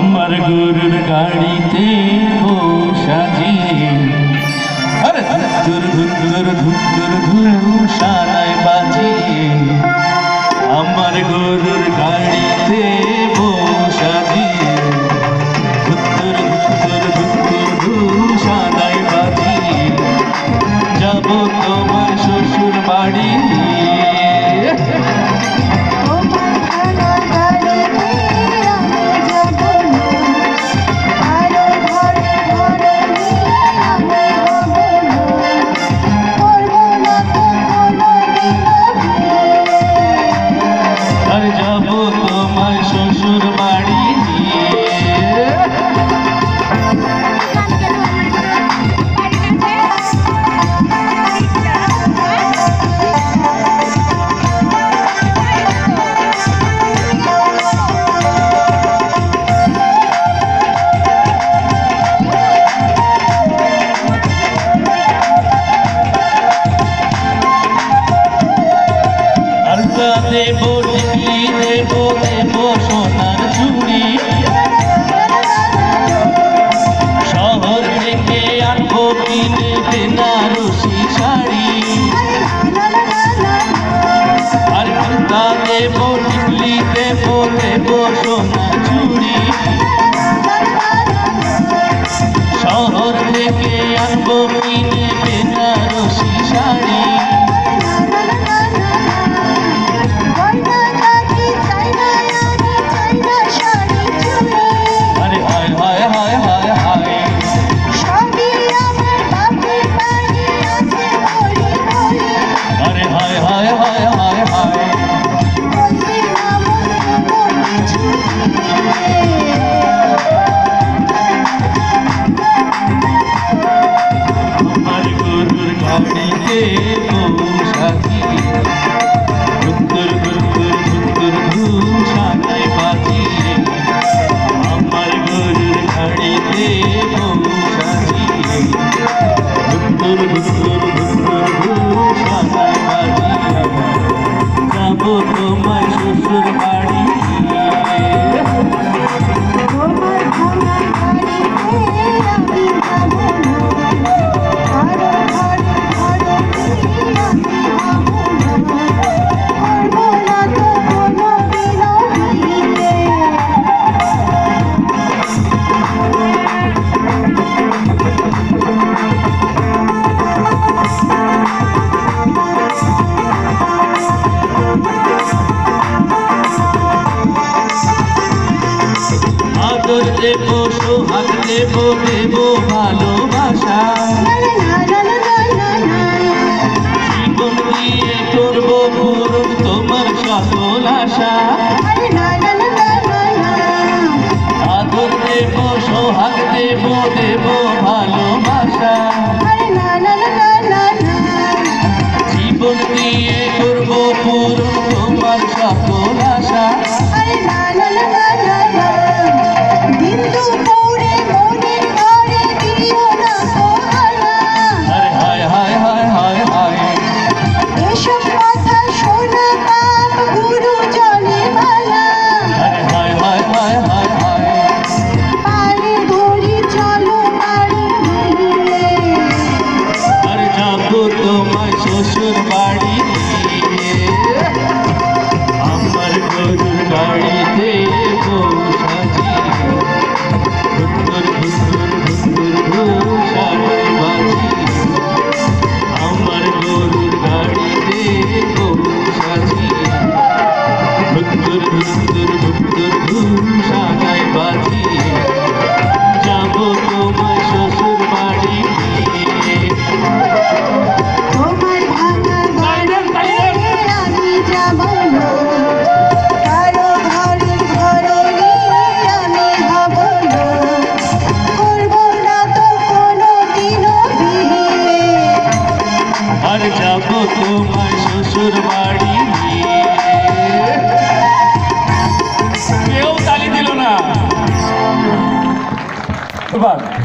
हमर गुरुर गाड़ी ते हो शाजी अरे दुर्धुन दुर्धुन दुर्धुन शाना debo, Thank you. দেব সোহাগ দেব দেব ভালোবাসা। জীবন দিয়ে করব পূরণ তোমার সকল আশা। kurban.